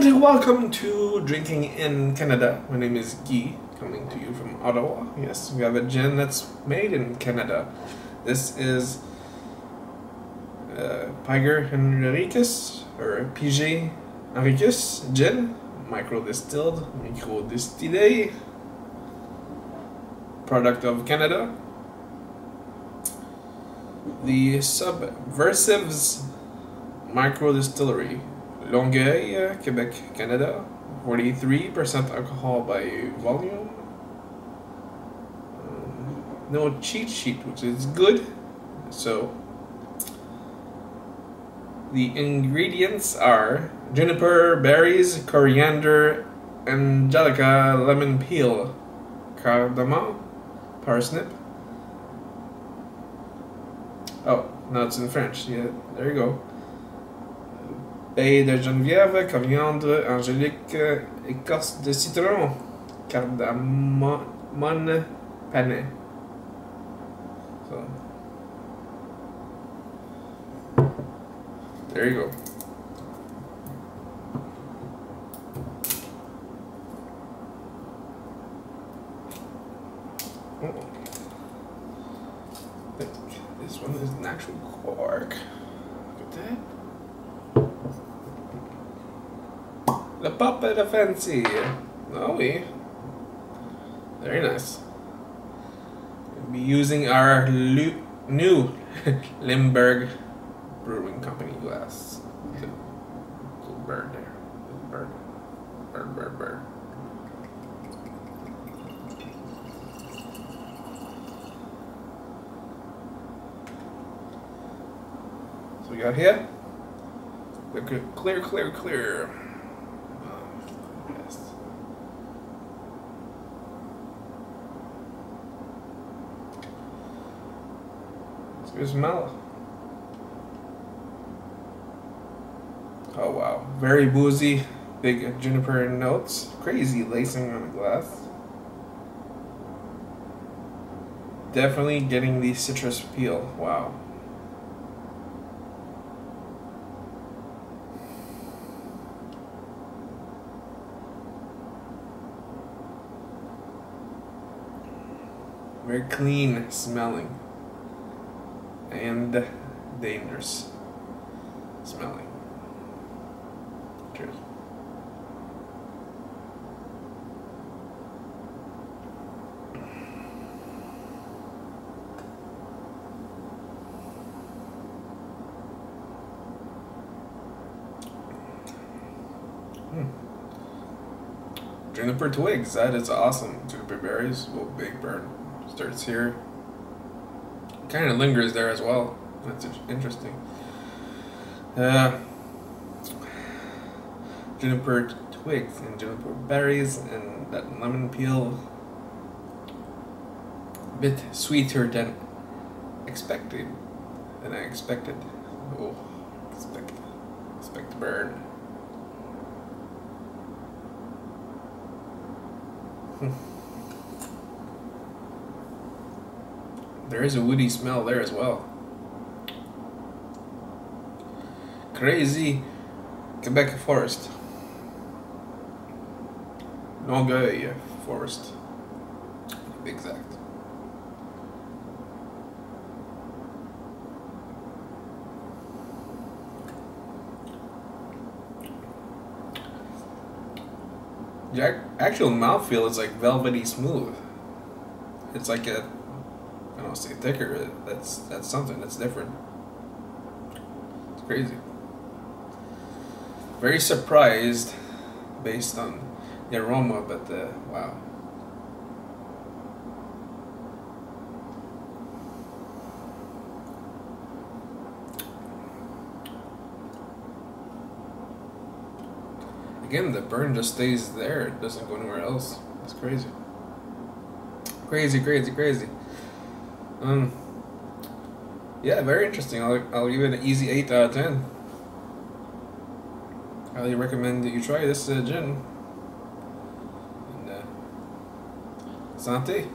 and welcome to Drinking in Canada. My name is Guy, coming to you from Ottawa. Yes, we have a gin that's made in Canada. This is uh, Piger Henricus, or PG Henricus gin, micro distilled, micro distillé, product of Canada. The Subversives Micro Distillery, Longueuil, Quebec, Canada. 43% alcohol by volume. Um, no cheat sheet, which is good. So, the ingredients are juniper berries, coriander, angelica, lemon peel, cardamom, parsnip. Oh, now it's in French. Yeah, there you go. Baie de genièvre, coriandre, angélique, écorce de citron, cardamome, panais. So, there you go. Oh. I think this one is an actual cork. Look at that. The puppet of fancy. Oh, we. Very nice. We'll be using our lu- new Limburg Brewing Company glass. Little bird there. Little bird. Bird, bird, bird. So we got here. Clear, clear, clear, clear. Yes. Smell. Oh wow, very boozy, big juniper notes, crazy lacing on the glass. Definitely getting the citrus peel. Wow. Very clean smelling and dangerous smelling. Cheers. Hmm. Juniper twigs, that is awesome. Juniper berries, well, big burn starts here. Kind of lingers there as well. That's interesting. Uh, juniper twigs and juniper berries and that lemon peel. A bit sweeter than expected. Than I expected. Oh, expect, expect to burn. There is a woody smell there as well. Crazy Quebec forest. Longueuil forest. Exact. The ac- actual mouthfeel is like velvety smooth. It's like a I don't say thicker. That's that's something that's different. It's crazy. Very surprised, based on the aroma, but the wow. Again, the burn just stays there. It doesn't go anywhere else. It's crazy. Crazy, crazy, crazy. Um, yeah, very interesting. I'll, I'll give it an easy 8 out of 10. Highly recommend that you try this uh, gin. And, uh, Santé.